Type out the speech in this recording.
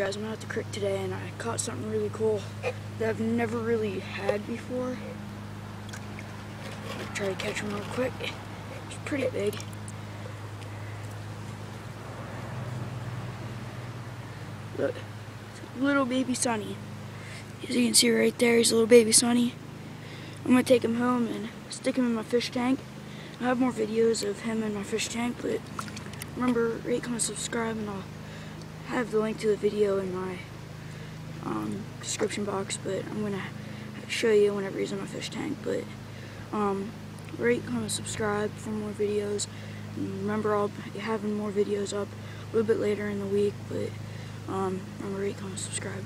Guys, I'm out at the creek today and I caught something really cool that I've never really had before. I'll try to catch one real quick. It's pretty big. Look, little baby sunny. As you can see right there, he's a little baby sunny. I'm gonna take him home and stick him in my fish tank. I have more videos of him in my fish tank, but remember, rate, comment, subscribe, and I'll have the link to the video in my um, description box, but I'm gonna show you whenever he's in my fish tank. But um, rate, comment, subscribe for more videos. And remember, I'll be having more videos up a little bit later in the week. But um, remember, rate, comment, subscribe.